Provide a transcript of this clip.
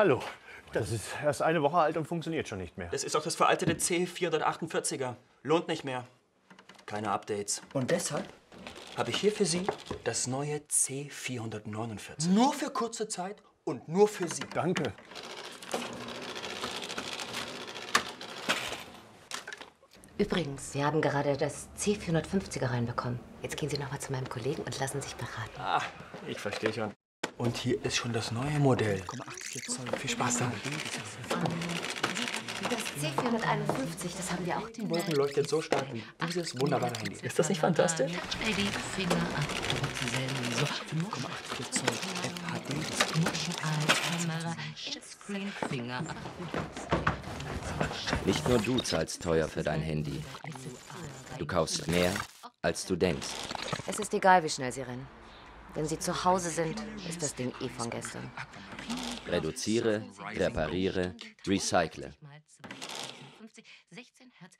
Hallo. Das ist erst eine Woche alt und funktioniert schon nicht mehr. Das ist doch das veraltete C448er. Lohnt nicht mehr. Keine Updates. Und deshalb Habe ich hier für Sie das neue C449. nur für kurze Zeit und nur für Sie. Danke. Übrigens, Sie haben gerade das C450er reinbekommen. Jetzt gehen Sie noch mal zu meinem Kollegen und lassen sich beraten. Ah, ich verstehe schon. Und hier ist schon das neue Modell. Viel Spaß da. Das C451, das haben wir auch. Morgen leuchtet so stark wie dieses wunderbare Handy. Ist das nicht fantastisch? Nicht nur du zahlst teuer für dein Handy. Du kaufst mehr, als du denkst. Es ist egal, wie schnell Sie rennen. Wenn Sie zu Hause sind, ist das Ding eh von gestern. Reduziere, repariere, recycle. 16 Hertz